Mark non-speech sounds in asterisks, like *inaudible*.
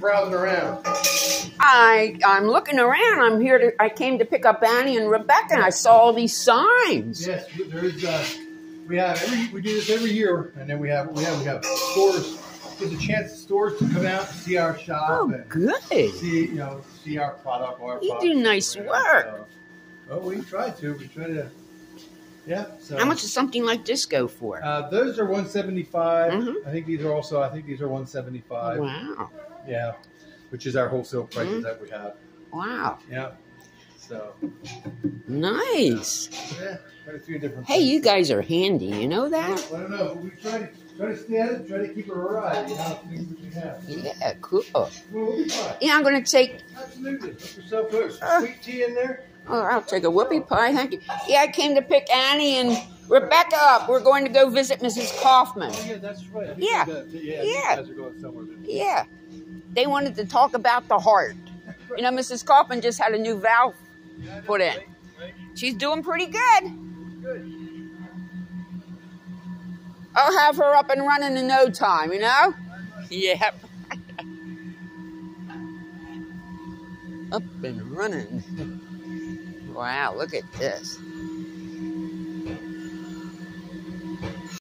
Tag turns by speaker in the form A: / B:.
A: browsing around.
B: I I'm looking around. I'm here to. I came to pick up Annie and Rebecca, and I saw all these signs.
A: Yes, there is. Uh, we have every we do this every year, and then we have we have we have stores. Gives a chance stores to come out and see our shop
B: Oh,
A: and
B: good.
A: see you know see our product. Our
B: You
A: product
B: do nice work.
A: so- well, we try to. We try to. Yeah. So.
B: How much does something like this go for?
A: Uh, those are 175.
B: Mhm.
A: I think these are also. I think these are 175.
B: Wow.
A: Yeah, which is our wholesale prices
B: Mhm.
A: that we have.
B: Wow.
A: Yeah. So
B: Nice.
A: yeah, quite a few different.
B: Hey, you guys are handy. You know that?
A: I don't know. but We try to try to stay at. Try to keep it variety. You know, things that we have.
B: Yeah, cool.
A: Well, we'll.
B: Yeah, I'm gonna take.
A: Absolutely. Yourself.
B: Uh.
A: Sweet tea in there.
B: Oh, I'll take a whoopie pie. Thank you. Yeah, I came to pick Annie and Rebecca up. We're going to go visit Mrs. Kaufman.
A: Oh, yeah, that's right.
B: Yeah.
A: yeah.
B: Yeah.
A: You guys are going somewhere. Then.
B: Yeah. They wanted to talk about the heart. You know, Mrs. Kaufman just had a new valve put in. She's doing pretty good.
A: Good.
B: I'll have her up and running in no time, you know? Yep. Up and running. *laughs* Wow, look at this.